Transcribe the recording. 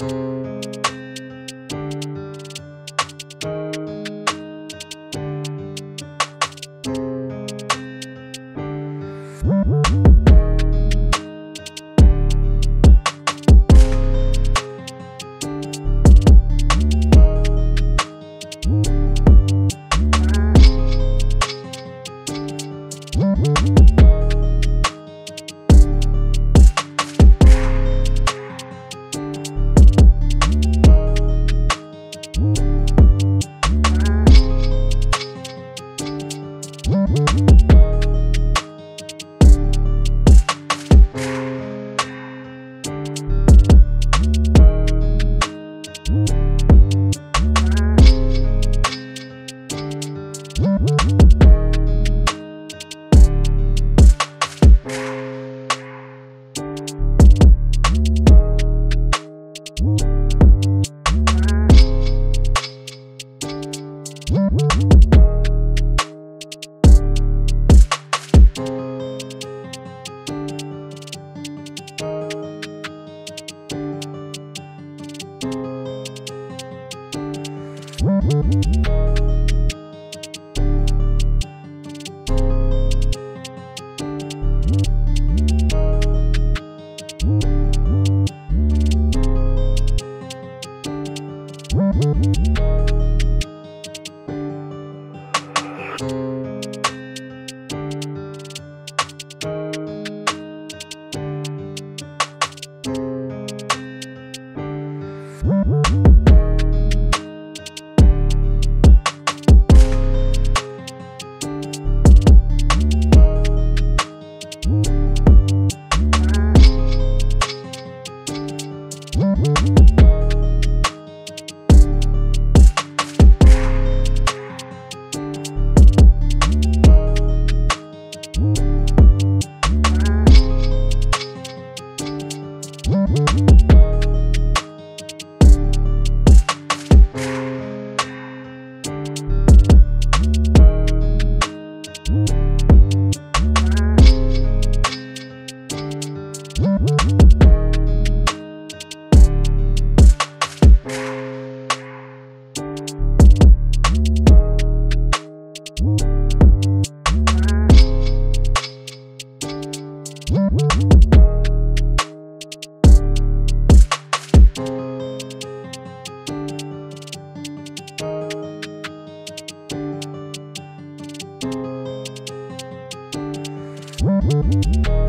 you. Mm-hmm. Música